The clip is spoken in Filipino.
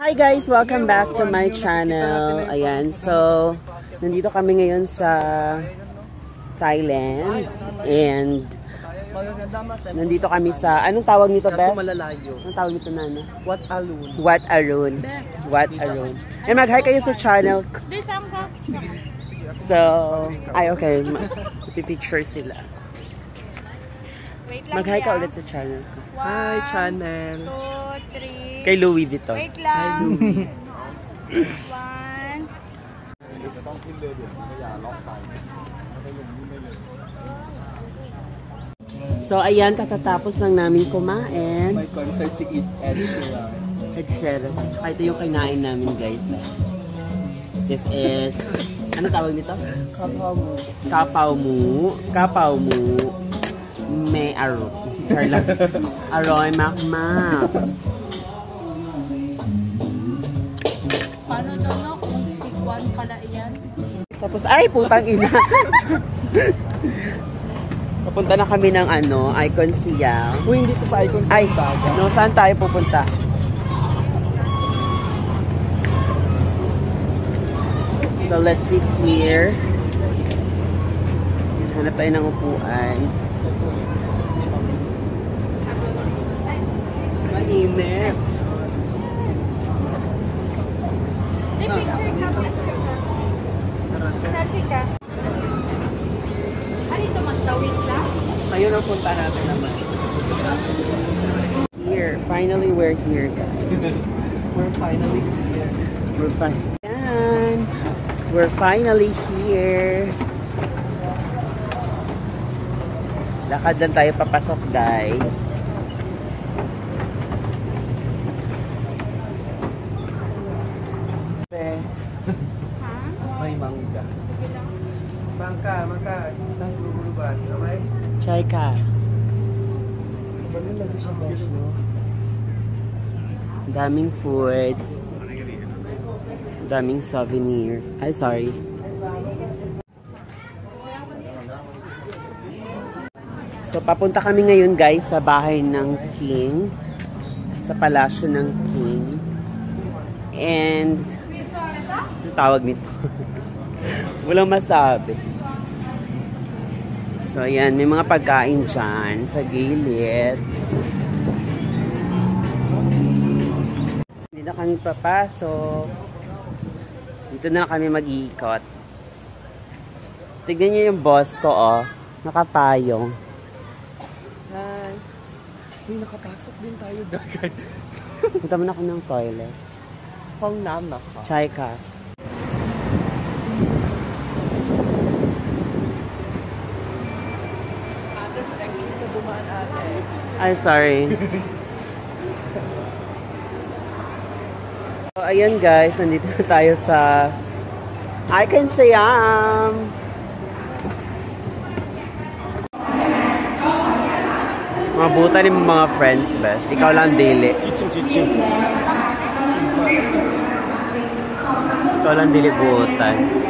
Hi guys! Welcome back to my channel. Ayan, so nandito kami ngayon sa Thailand and nandito kami sa, anong tawag nito, Beth? malalayo. Anong tawag nito, Nana? What alone? What Arun. What Arun. And mag-hi kayo sa channel. So, ay okay, pipicture sila. Wait lang Mag-hi ka ulit sa channel. Hi, channel. Two, three. Kay Louie dito. Wait lang. One. So, ayan, katatapos lang namin kumain. My concert si Ed Sheeran. Ed Sheeran. Tsaka ito yung kinain namin, guys. This is, ano tawag nito? Kapwa mo. Kapaw mu. Kapaw mu. May aro. Char lang. Aroy makmak. Tapos, ay, putang ina. Papunta na kami ng ano, Icon Siam. Uy, hindi ko pa icon sa Ay, no, saan tayo pupunta? So, let's sit here. Hanap tayo ng upuan. Mainit. May picture ka ba? Selfie ka. Ano ito magtawid lang? Ayun ang punta natin naman. Here. Finally, we're here, guys. We're finally here. We're fine. Yan. We're finally here. Lakad lang tayo papasok, guys. Mangga. Mangka, mangka. Nang luluban. Okay? Chai ka. Daming food. Daming souvenirs. Ay, sorry. So, papunta kami ngayon, guys, sa bahay ng King. Sa palasyo ng King. And, ano tawag nito? Walang masabi. So, ayan, may mga pagkain dyan sa gilid. Hindi na kami papasok. Dito na kami mag-iikot. Tignan niyo yung boss ko, oh. Nakapayong. Hi. Uy, nakapasok din tayo dagay. Punta mo na ako ng toilet. Pang nana ka. Chai ka. Ay, sorry. so, ayan guys, nandito na tayo sa I Can Siam. Mabuta ni mga friends, besh. Ikaw lang dili. Chiching, chiching. Ikaw lang dili butan.